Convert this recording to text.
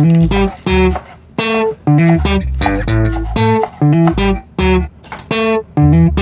Thank you.